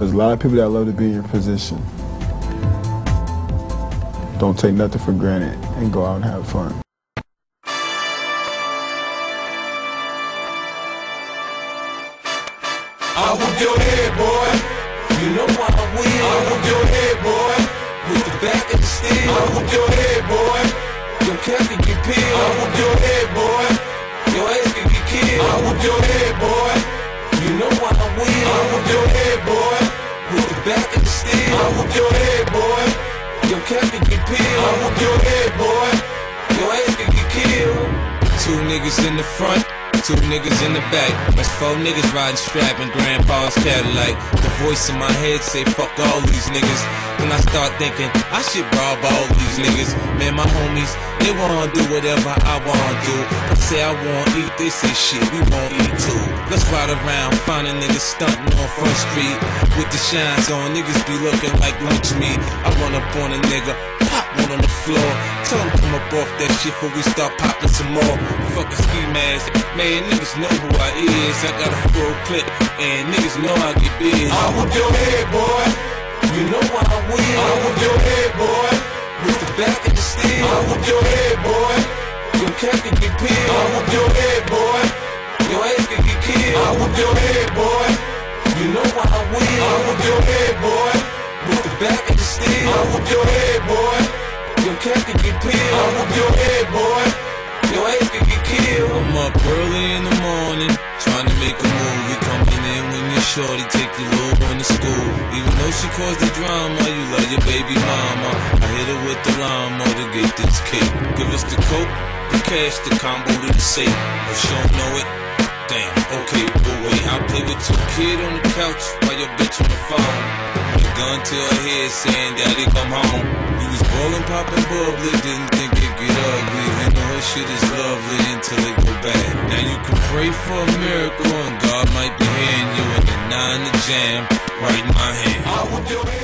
There's a lot of people that love to be in your position. Don't take nothing for granted and go out and have fun. I whoop your head, boy. You know I. I whoop your head, boy. With the back of the steel. I whoop your head, boy. Your. I whoop your head, boy. Cap can get peeled. I your head, boy. Your ass can get killed. Two niggas in the front. Two niggas in the back. That's four niggas riding strap in grandpa's Cadillac. The voice in my head say fuck all these niggas. Then I start thinking I should rob all these niggas. Man, my homies, they wanna do whatever I wanna do. I say I wanna eat, they say shit, we won't eat too. Let's ride around, finding niggas stunting on Front Street. With the shines on, niggas be looking like lunch meat. I run up on a nigga, pop one on the floor. Him up off that shit before we start popping some more. Fuck a ski mask, man, niggas know who I is. I got a full clip, and niggas know I get big. I whoop your head, boy. You know why I win. I whoop your head, boy. With the back of the steel. I whoop your head, boy. Your cap can get peeled. I whoop your head, boy. Your ass can get killed. I whoop your head, boy. You know why I win. I whoop your head, boy. With the back of the steel. I whoop your head, boy. Your cap can get peeled. I your head, boy. Your ass can get killed. I'm up early in the morning, trying to make a move. We coming in when you're shorty, take your little one to school. Even though she caused the drama, you love your baby mama. I hit her with the lawnmower to get this cake. Give us the coke, the cash, the combo to the safe. If she don't know it, damn, okay, but wait. I play with your kid on the couch while your bitch on the phone. Gun to her head saying, Daddy, come home. You Ballin', poppin', bubbly, didn't think it'd get ugly. And know her shit is lovely until it go bad. Now you can pray for a miracle and God might be hand you in the nine to jam right in my hand.